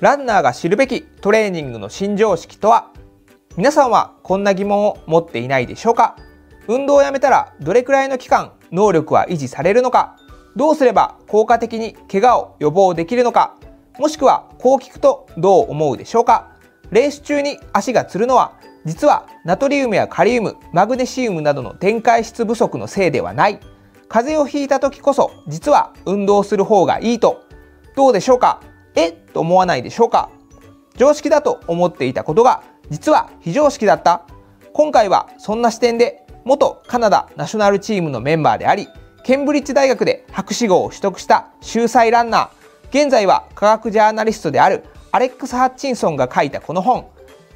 ランナーが知るべきトレーニングの新常識とは？皆さんはこんな疑問を持っていないでしょうか？運動をやめたらどれくらいの期間能力は維持されるのか？どうすれば効果的に怪我を予防できるのか？もしくはこう聞くとどう思うでしょうか？レース中に足がつるのは？実はナトリウムやカリウムマグネシウムなどの電解質不足のせいではない。風邪をひいた時こそ実は運動する方がいいと。どうでしょうか？えと思わないでしょうか？常識だと思っていたことが実は非常識だった。今回はそんな視点で元カナダナショナルチームのメンバーでありケンブリッジ大学で博士号を取得した秀才ランナー。現在は科学ジャーナリストであるアレックス・ハッチンソンが書いたこの本。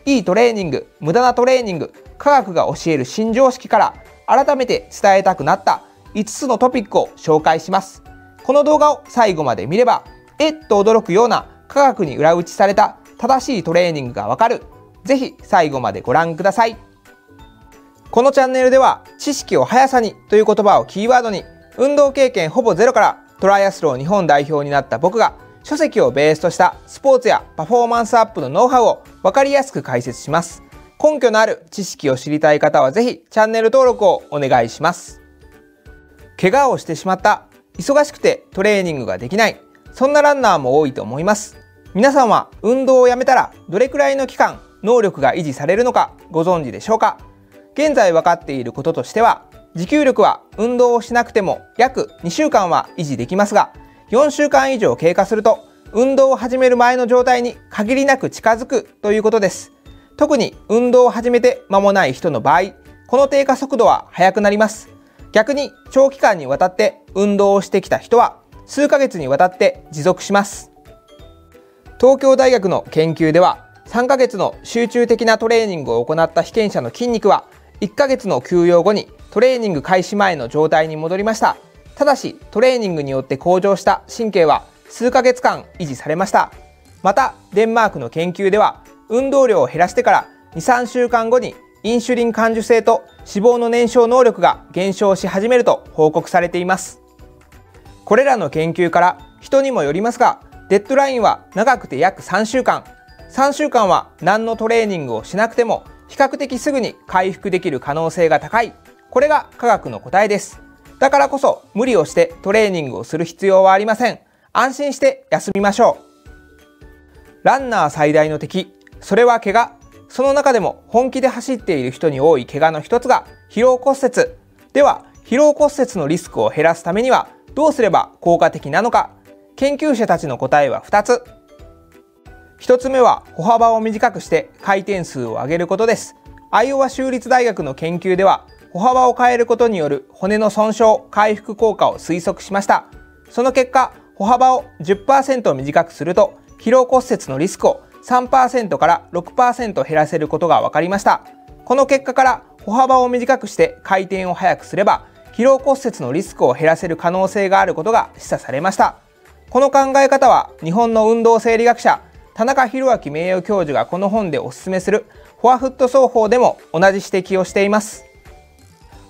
いいトレーニング無駄なトレーニング科学が教える新常識から改めて伝えたくなった5つのトピックを紹介します。この動画を最後まで見ればえっと驚くような科学に裏打ちされた正しいトレーニングがわかる。ぜひ最後までご覧ください。このチャンネルでは知識を速さにという言葉をキーワードに運動経験ほぼゼロからトライアスロン日本代表になった僕が書籍をベースとしたスポーツやパフォーマンスアップのノウハウを分かりやすく解説します。根拠のある知識を知りたい方はぜひチャンネル登録をお願いします。怪我をしてしまった。忙しくてトレーニングができない。そんなランナーも多いと思います。皆さんは運動をやめたらどれくらいの期間能力が維持されるのかご存知でしょうか？現在分かっていることとしては持久力は運動をしなくても約2週間は維持できますが4週間以上経過すると運動を始める前の状態に限りなく近づくということです。特に運動を始めて間もない人の場合この低下速度は速くなります。逆に長期間にわたって運動をしてきた人は数ヶ月にわたって持続します。東京大学の研究では3ヶ月の集中的なトレーニングを行った被験者の筋肉は1ヶ月の休養後にトレーニング開始前の状態に戻りました。ただしトレーニングによって向上した神経は数ヶ月間維持されました。またデンマークの研究では運動量を減らしてから23週間後にインシュリン感受性と脂肪の燃焼能力が減少し始めると報告されています。これらの研究から人にもよりますがデッドラインは長くて約3週間。3週間は何のトレーニングをしなくても比較的すぐに回復できる可能性が高い。これが科学の答えです。だからこそ無理をしてトレーニングをする必要はありません。安心して休みましょう。ランナー最大の敵。それは怪我。その中でも本気で走っている人に多い怪我の一つが疲労骨折。では疲労骨折のリスクを減らすためにはどうすれば効果的なのか？研究者たちの答えは2つ。1つ目は歩幅を短くして回転数を上げることです。アイオワ州立大学の研究では歩幅を変えることによる骨の損傷回復効果を推測しました。その結果歩幅を10%短くすると疲労骨折のリスクを3%から6%減らせることが分かりました。この結果から歩幅を短くして回転を速くすれば疲労骨折のリスクを減らせる可能性があることが示唆されました。この考え方は日本の運動生理学者田中宏明名誉教授がこの本でおすすめするフォアフット奏法でも同じ指摘をしています。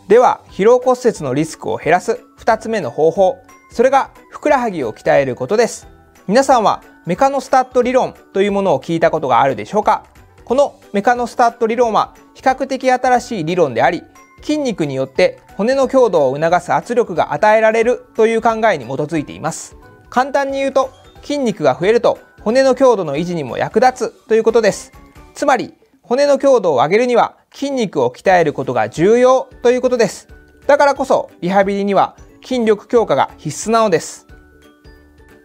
では疲労骨折のリスクを減らす2つ目の方法それがふくらはぎを鍛えることです。皆さんはメカノスタット理論というものを聞いたことがあるでしょうか？このメカノスタット理論は比較的新しい理論であり筋肉によって骨の強度を促す圧力が与えられるという考えに基づいています。簡単に言うと筋肉が増えると骨の強度の維持にも役立つということです。つまり骨の強度を上げるには筋肉を鍛えることが重要ということです。だからこそリハビリには筋力強化が必須なのです。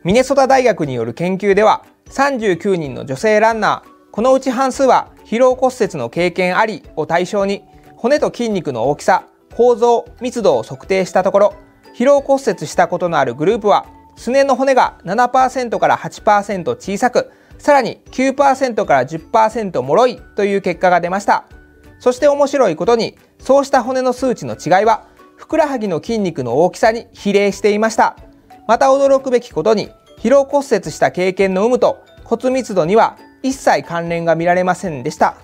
ミネソタ大学による研究では39人の女性ランナーこのうち半数は疲労骨折の経験ありを対象に骨と筋肉の大きさ構造密度を測定したところ疲労骨折したことのあるグループはすねの骨が7%から8%小さくさらに9%から10%脆いという結果が出ました。そして面白いことにそうした骨の数値の違いはふくらはぎの筋肉の大きさに比例していました。また驚くべきことに疲労骨折した経験の有無と骨密度には一切関連が見られませんでした。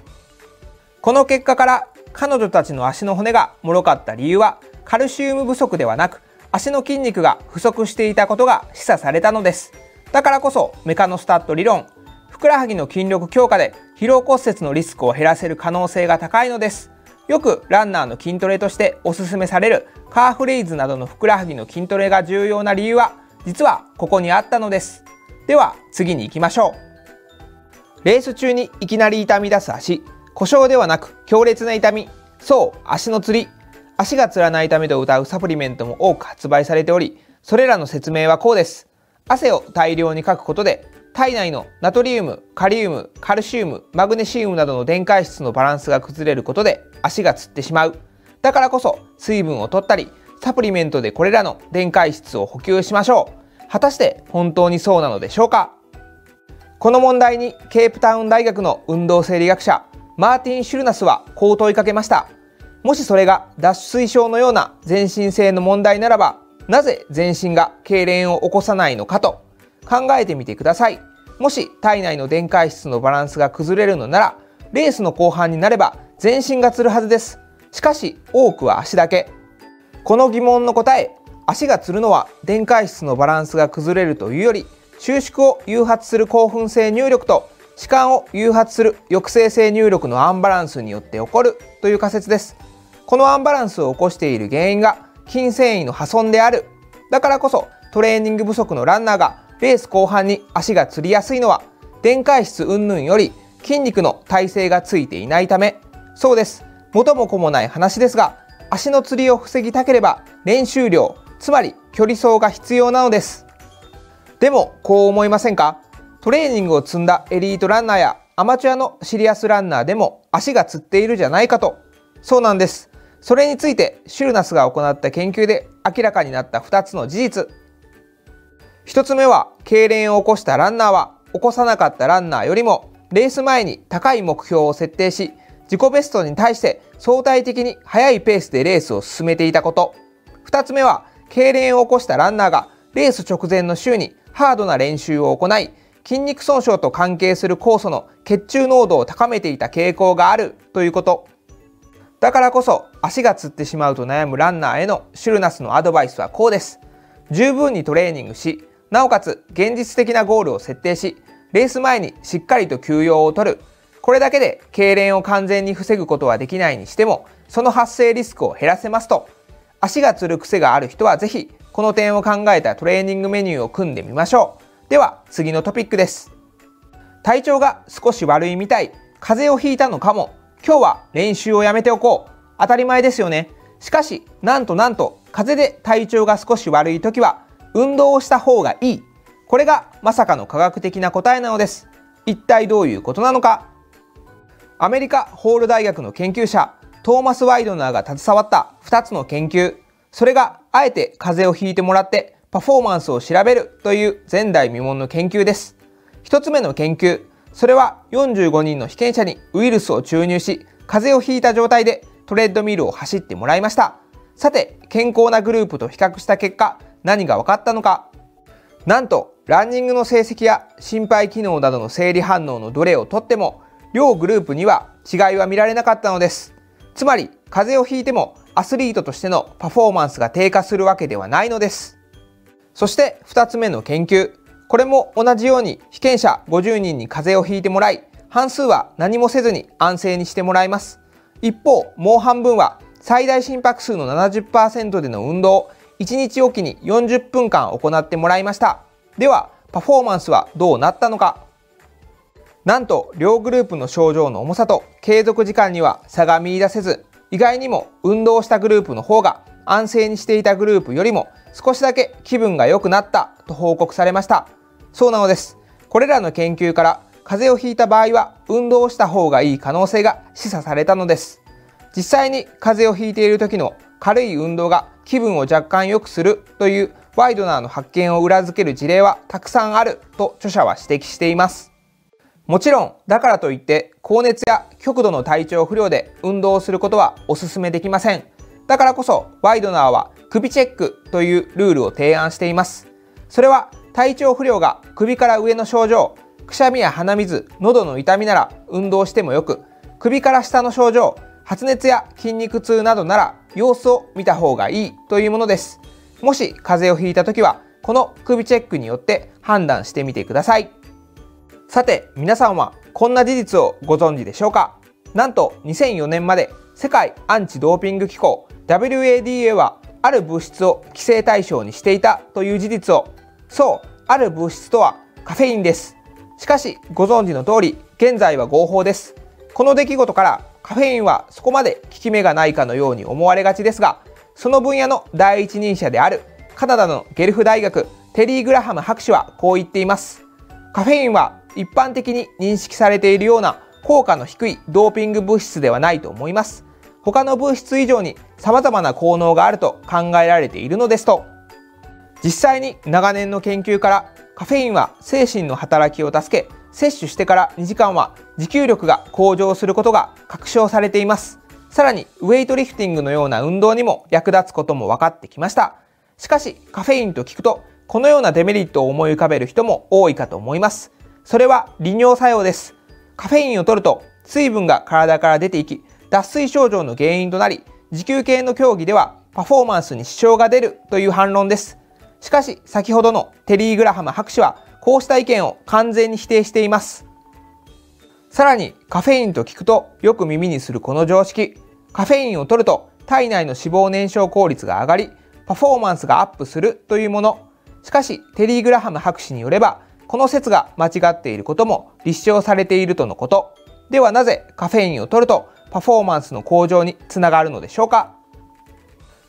この結果から彼女たちの足の骨が脆かった理由はカルシウム不足ではなく足の筋肉が不足していたことが示唆されたのですだからこそメカノスタット理論ふくらはぎの筋力強化で疲労骨折のリスクを減らせる可能性が高いのです。よくランナーの筋トレとしておすすめされるカーフレイズなどのふくらはぎの筋トレが重要な理由は実はここにあったのです。では次に行きましょう。レース中にいきなり痛み出す足、故障ではなく強烈な痛み、そう足のつり、足がつらないためと謳うサプリメントも多く発売されており、それらの説明はこうです。汗を大量にかくことで体内のナトリウム、カリウム、カルシウム、マグネシウムなどの電解質のバランスが崩れることで足がつってしまう。だからこそ水分を取ったり、サプリメントでこれらの電解質を補給しましょう。果たして本当にそうなのでしょうか？この問題にケープタウン大学の運動生理学者マーティン・シュルナスはこう問いかけました。もしそれが脱水症のような全身性の問題ならば、なぜ全身が痙攣を起こさないのかと考えてみてください。もし体内の電解質のバランスが崩れるのなら、レースの後半になれば全身がつるはずです。しかし多くは足だけ。この疑問の答え、足がつるのは電解質のバランスが崩れるというより、収縮を誘発する興奮性入力と弛緩を誘発する抑制性入力のアンバランスによって起こるという仮説です。このアンバランスを起こしている原因が筋繊維の破損である。だからこそトレーニング不足のランナーがレース後半に足がつりやすいのは電解質云々より筋肉の耐性がついていないためそうです元も子もない話ですが足のつりを防ぎたければ練習量つまり距離走が必要なのですでもこう思いませんか？トレーニングを積んだエリートランナーやアマチュアのシリアスランナーでも足がつっているじゃないかと。そうなんです。それについてシュルナスが行った研究で明らかになった2つの事実。1つ目は痙攣を起こしたランナーは起こさなかったランナーよりもレース前に高い目標を設定し自己ベストに対して相対的に速いペースでレースを進めていたこと。2つ目は痙攣を起こしたランナーがレース直前の週にハードな練習を行い筋肉損傷と関係する酵素の血中濃度を高めていた傾向があるということ。だからこそ足がつってしまうと悩むランナーへのシュルナスのアドバイスはこうです。十分にトレーニングしなおかつ現実的なゴールを設定しレース前にしっかりと休養を取る。これだけで痙攣を完全に防ぐことはできないにしてもその発生リスクを減らせますと。足がつる癖がある人は是非この点を考えたトレーニングメニューを組んでみましょう。では次のトピックです。体調が少し悪いみたい。風邪をひいたのかも。今日は練習をやめておこう。当たり前ですよね。しかしなんとなんと風邪で体調が少し悪い時は運動をした方がいい。これがまさかの科学的な答えなのです。一体どういうことなのか。アメリカホール大学の研究者トーマス・ワイドナーが携わった2つの研究。それがあえて風邪をひいてもらってパフォーマンスを調べるという前代未聞の研究です。1つ目の研究それは45人の被験者にウイルスを注入し風邪をひいた状態でトレッドミルを走ってもらいました。さて健康なグループと比較した結果何が分かったのか。なんとランニングの成績や心肺機能などの生理反応のどれをとっても両グループには違いは見られなかったのです。つまり風邪をひいてもアスリートとしてのパフォーマンスが低下するわけではないのです。そして2つ目の研究。これも同じように被験者50人に風邪をひいてもらい半数は何もせずに安静にしてもらいます。一方もう半分は最大心拍数の70%での運動1日おきに40分間行ってもらいました。ではパフォーマンスはどうなったのか。なんと両グループの症状の重さと継続時間には差が見いだせず意外にも運動したグループの方が安静にしていたグループよりも少しだけ気分が良くなったと報告されましたそうなのですこれらの研究から風邪をひいた場合は運動をした方がいい可能性が示唆されたのです実際に風邪をひいている時の軽い運動が気分を若干良くするというワイドナーの発見を裏付ける事例はたくさんあると著者は指摘しています。もちろん、だからといって高熱や極度の体調不良で運動をすることはお勧めできません。だからこそワイドナーは首チェックというルールを提案しています。それは体調不良が首から上の症状、くしゃみや鼻水、喉の痛みなら運動してもよく、首から下の症状、発熱や筋肉痛などなら様子を見た方がいいというものです。もし風邪をひいた時はこの首チェックによって判断してみてください。さて皆さんはこんな事実をご存知でしょうか？なんと2004年まで世界アンチドーピング機構 WADA はある物質を規制対象にしていたという事実を。そうある物質とはカフェインです。しかしご存知の通り現在は合法です。この出来事からカフェインはそこまで効き目がないかのように思われがちですがその分野の第一人者であるカナダのゲルフ大学テリー・グラハム博士はこう言っています。カフェインは一般的に認識されているような効果の低いドーピング物質ではないと思います。他の物質以上に様々な効能があると考えられているのですと。実際に長年の研究からカフェインは精神の働きを助け摂取してから2時間は持久力が向上することが確証されています。さらにウェイトリフティングのような運動にも役立つことも分かってきました。しかしカフェインと聞くとこのようなデメリットを思い浮かべる人も多いかと思います。それは利尿作用です。カフェインを摂ると水分が体から出ていき脱水症状の原因となり持久系の競技ではパフォーマンスに支障が出るという反論です。しかし先ほどのテリー・グラハム博士はこうした意見を完全に否定しています。さらにカフェインと聞くとよく耳にするこの常識。カフェインを摂ると体内の脂肪燃焼効率が上がりパフォーマンスがアップするというもの。しかしテリー・グラハム博士によればこの説が間違っていることも立証されているとのこと。ではなぜカフェインを摂るとパフォーマンスの向上につながるのでしょうか？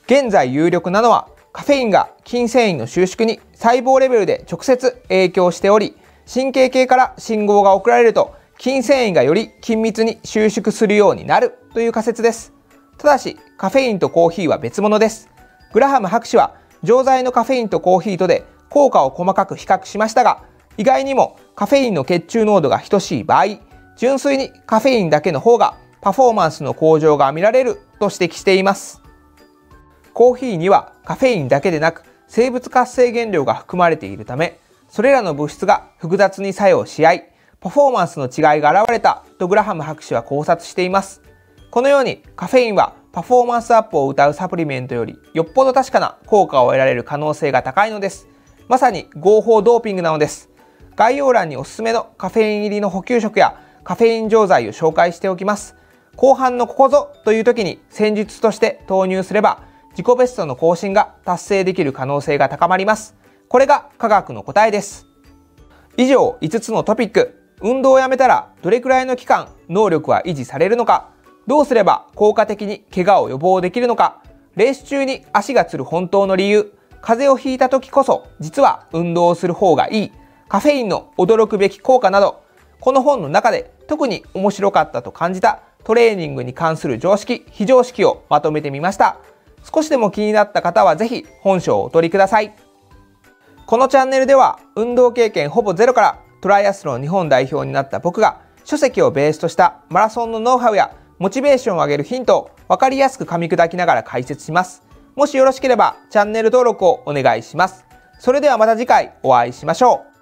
現在有力なのはカフェインが筋繊維の収縮に細胞レベルで直接影響しており神経系から信号が送られると筋繊維がより緊密に収縮するようになるという仮説です。ただしカフェインとコーヒーは別物です。グラハム博士は錠剤のカフェインとコーヒーとで効果を細かく比較しましたが意外にもカフェインの血中濃度が等しい場合純粋にカフェインだけの方がパフォーマンスの向上が見られると指摘しています。コーヒーにはカフェインだけでなく生物活性原料が含まれているためそれらの物質が複雑に作用し合いパフォーマンスの違いが現れたとグラハム博士は考察しています。このようにカフェインはパフォーマンスアップを謳うサプリメントよりよっぽど確かな効果を得られる可能性が高いのです。まさに合法ドーピングなのです。概要欄におすすめのカフェイン入りの補給食やカフェイン錠剤を紹介しておきます。後半のここぞという時に戦術として投入すれば自己ベストの更新が達成できる可能性が高まります。これが科学の答えです。以上5つのトピック。運動をやめたらどれくらいの期間能力は維持されるのかどうすれば効果的に怪我を予防できるのかレース中に足がつる本当の理由風邪をひいた時こそ実は運動をする方がいいカフェインの驚くべき効果などこの本の中で特に面白かったと感じたトレーニングに関する常識非常識をまとめてみました。少しでも気になった方はぜひ本書をお取りください。このチャンネルでは運動経験ほぼゼロからトライアスロン日本代表になった僕が書籍をベースとしたマラソンのノウハウやモチベーションを上げるヒントを分かりやすく噛み砕きながら解説します。もしよろしければチャンネル登録をお願いします。それではまた次回お会いしましょう。